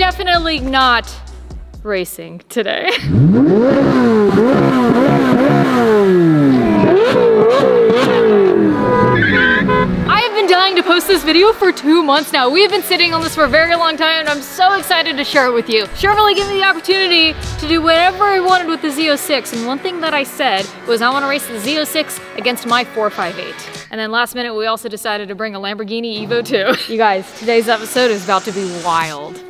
definitely not racing today. I have been dying to post this video for two months now. We have been sitting on this for a very long time and I'm so excited to share it with you. Chevrolet gave me the opportunity to do whatever I wanted with the Z06 and one thing that I said was I want to race the Z06 against my 458. And then last minute we also decided to bring a Lamborghini Evo too. you guys, today's episode is about to be wild.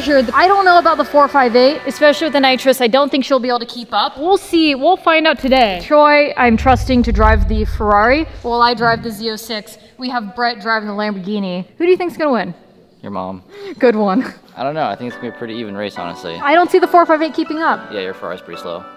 disclosure, I don't know about the 458, especially with the nitrous. I don't think she'll be able to keep up. We'll see. We'll find out today. Troy, I'm trusting to drive the Ferrari while I drive the Z06. We have Brett driving the Lamborghini. Who do you think's gonna win? Your mom. Good one. I don't know. I think it's gonna be a pretty even race, honestly. I don't see the 458 keeping up. Yeah, your Ferrari's pretty slow.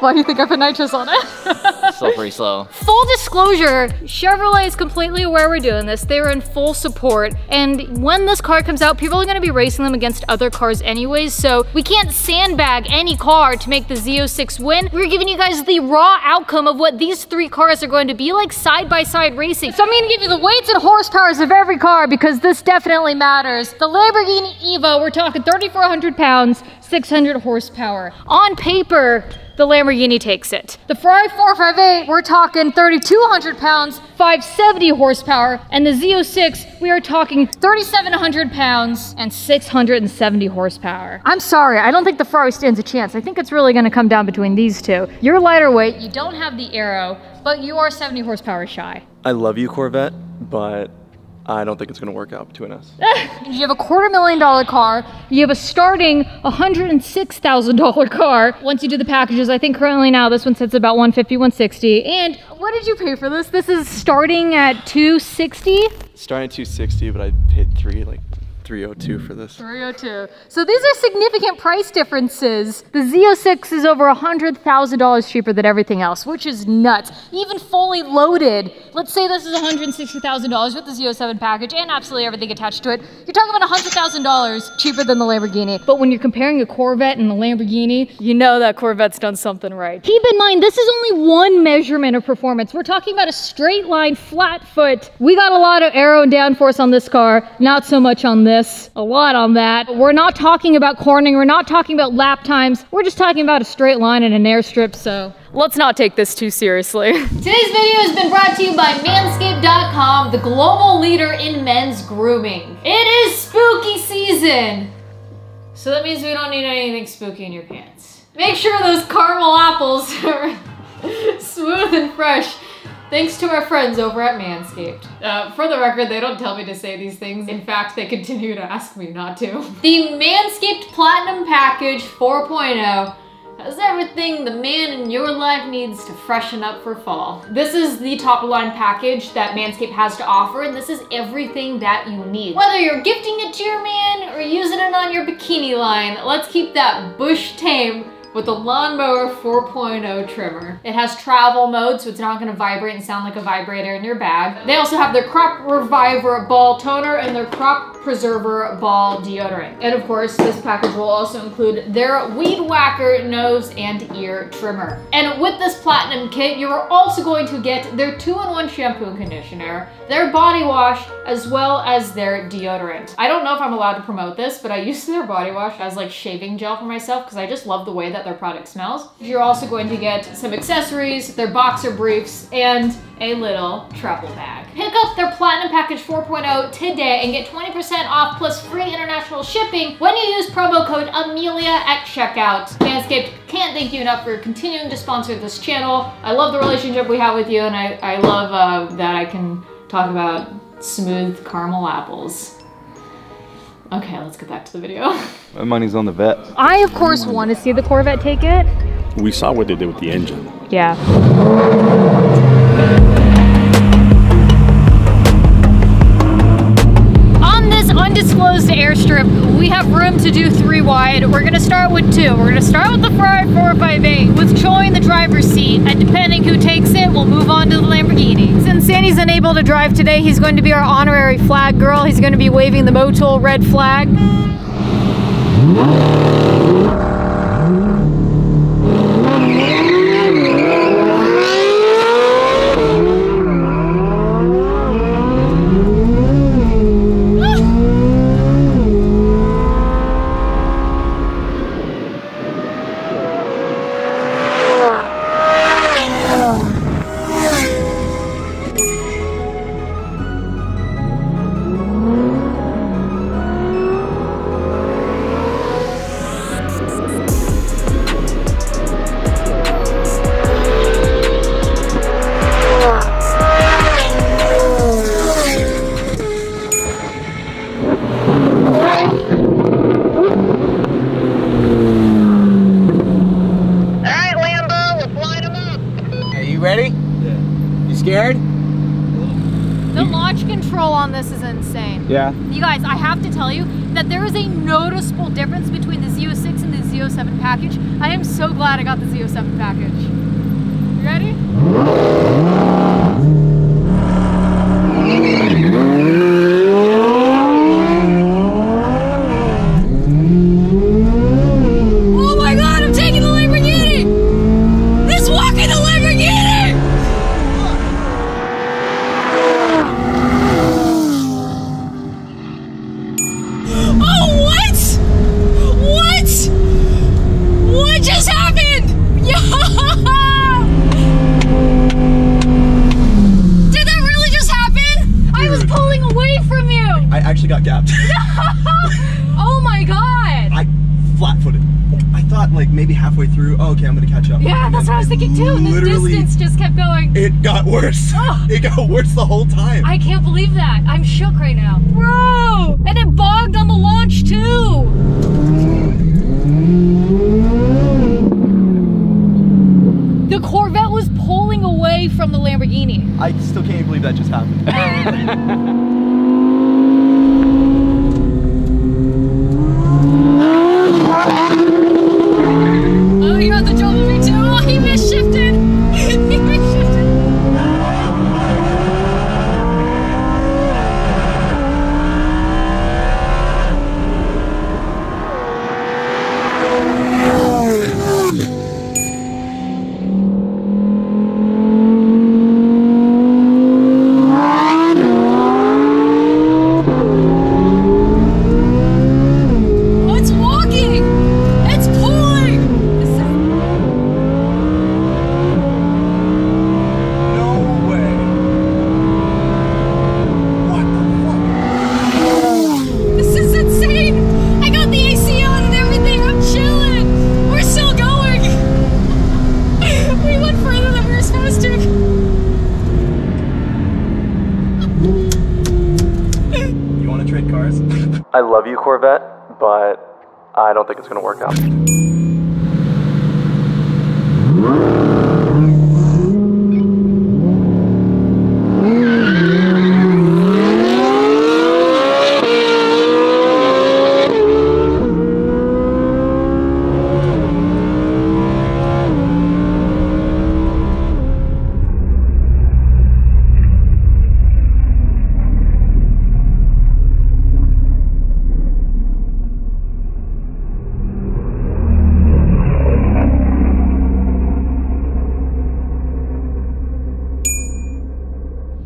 Why do you think I put nitrous on it? Still pretty slow. Full disclosure, Chevrolet is completely aware we're doing this. They were in full support. And when this car comes out, people are gonna be racing them against other cars anyways. So we can't sandbag any car to make the Z06 win. We're giving you guys the raw outcome of what these three cars are going to be like side by side racing. So I'm gonna give you the weights and horsepowers of every car because this definitely matters. The Lamborghini Evo, we're talking 3,400 pounds, 600 horsepower. On paper, the Lamborghini takes it. The Ferrari 458, we're talking 3,200 pounds, 570 horsepower, and the Z06, we are talking 3,700 pounds and 670 horsepower. I'm sorry, I don't think the Ferrari stands a chance. I think it's really gonna come down between these two. You're lighter weight, you don't have the aero, but you are 70 horsepower shy. I love you, Corvette, but I don't think it's going to work out between us. You have a quarter million dollar car. You have a starting $106,000 car. Once you do the packages, I think currently now this one sits about 150, 160. And what did you pay for this? This is starting at 260? Starting at 260, but I paid three, like 302 for this. 302. So these are significant price differences. The Z06 is over $100,000 cheaper than everything else, which is nuts. Even fully loaded, let's say this is $160,000 with the Z07 package and absolutely everything attached to it. You're talking about $100,000 cheaper than the Lamborghini. But when you're comparing a Corvette and the Lamborghini, you know that Corvette's done something right. Keep in mind, this is only one measurement of performance. We're talking about a straight line, flat foot. We got a lot of aero and downforce on this car, not so much on this a lot on that. We're not talking about cornering, we're not talking about lap times, we're just talking about a straight line and an airstrip, so let's not take this too seriously. Today's video has been brought to you by Manscaped.com, the global leader in men's grooming. It is spooky season, so that means we don't need anything spooky in your pants. Make sure those caramel apples are smooth and fresh. Thanks to our friends over at Manscaped. Uh, for the record, they don't tell me to say these things. In fact, they continue to ask me not to. The Manscaped Platinum Package 4.0 has everything the man in your life needs to freshen up for fall. This is the top of line package that Manscaped has to offer, and this is everything that you need. Whether you're gifting it to your man or using it on your bikini line, let's keep that bush tame with the Lawnmower 4.0 trimmer. It has travel mode, so it's not gonna vibrate and sound like a vibrator in your bag. They also have their Crop Reviver Ball Toner and their Crop Preserver Ball Deodorant. And of course, this package will also include their Weed Whacker Nose and Ear Trimmer. And with this Platinum kit, you are also going to get their two-in-one shampoo and conditioner, their body wash, as well as their deodorant. I don't know if I'm allowed to promote this, but I use their body wash as like shaving gel for myself because I just love the way that their product smells. You're also going to get some accessories, their boxer briefs, and a little travel bag. Pick up their Platinum Package 4.0 today and get 20% off plus free international shipping when you use promo code Emelia at checkout. Manscaped can't thank you enough for continuing to sponsor this channel. I love the relationship we have with you and I, I love uh, that I can talk about smooth caramel apples. Okay, let's get back to the video. My money's on the vet. I, of course, want to see the Corvette take it. We saw what they did with the engine. Yeah. Wide. We're gonna start with two. We're gonna start with the Ferrari 458 with Troy in the driver's seat, and depending who takes it, we'll move on to the Lamborghini. Since Sandy's unable to drive today, he's going to be our honorary flag girl. He's going to be waving the Motul red flag. Ready? Yeah. You scared? The launch control on this is insane. Yeah. You guys, I have to tell you that there is a noticeable difference between the Z06 and the Z07 package. I am so glad I got the Z07 package. You ready? It got worse. Oh. It got worse the whole time. I can't believe that. I'm shook right now. Bro! And it bogged on the launch too! The Corvette was pulling away from the Lamborghini. I still can't believe that just happened. Oh, you got the trouble me too. Oh, he misshifted. he misshifted. Oh, it's walking. It's pulling. This is- no way. What the fuck? This is insane! I got the AC on and everything. I'm chilling. We're still going. we went further than we were supposed to. You want to trade cars? I love you, Corvette, but I don't think it's gonna work out.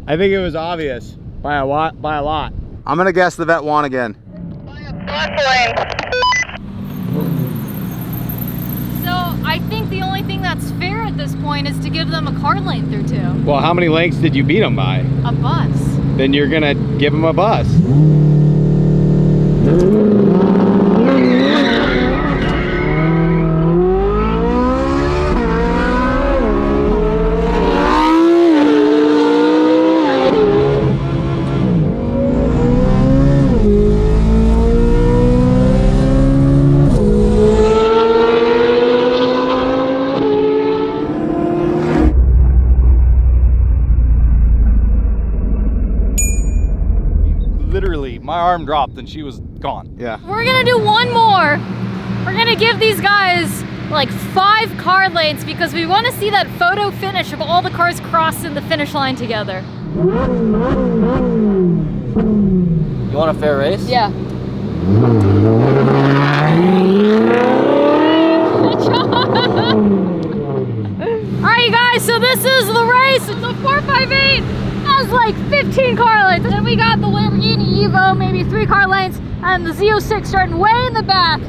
I think it was obvious by a lot. By a lot. I'm gonna guess the vet won again. So I think the only thing that's fair at this point is to give them a car length or two. Well, how many lengths did you beat him by? A bus. Then you're gonna give him a bus. Literally, my arm dropped and she was gone. Yeah. We're gonna do one more. We're gonna give these guys like five car lanes because we want to see that photo finish of all the cars crossing the finish line together. You want a fair race? Yeah. Alright you guys, so this is the race. It's a 458. Has like 15 car lanes. And then we got the Lamborghini Evo, maybe three car lanes, and the Z06 starting way in the back.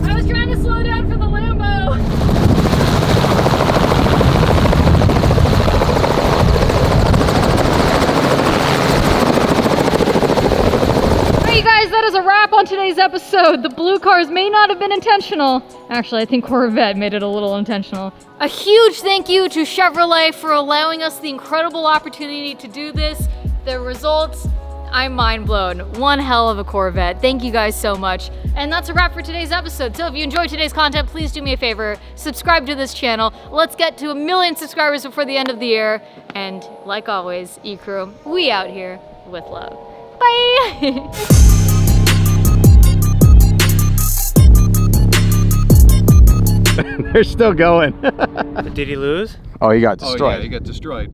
I was trying to slow down for the Lambo. Alright, you guys, that is a wrap on today's episode. The blue cars may not have been intentional. Actually, I think Corvette made it a little intentional. A huge thank you to Chevrolet for allowing us the incredible opportunity to do this. The results, I'm mind blown. One hell of a Corvette. Thank you guys so much. And that's a wrap for today's episode. So if you enjoyed today's content, please do me a favor, subscribe to this channel. Let's get to a million subscribers before the end of the year. And like always, E-Crew, we out here with love. Bye! They're still going. Did he lose? oh, he got destroyed. Oh yeah, he got destroyed.